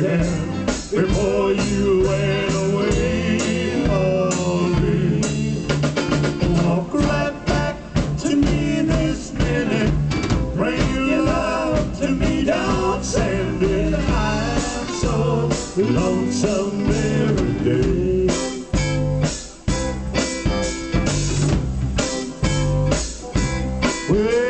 them before you went away Walk right back to me this minute. Bring your love to me. I'm so lonesome every day. Well,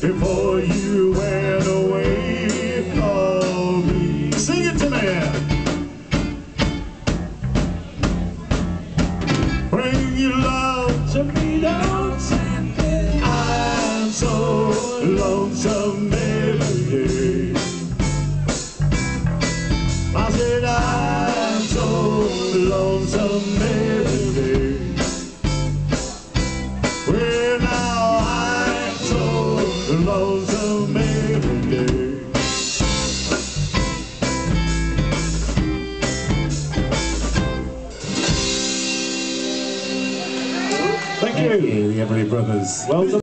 before you went away from me. Sing it to me. Bring your love to me, don't send. I'm so lonesome day. I said I'm so lonesome day. Thank you. Thank you, the Everly Brothers. Well done.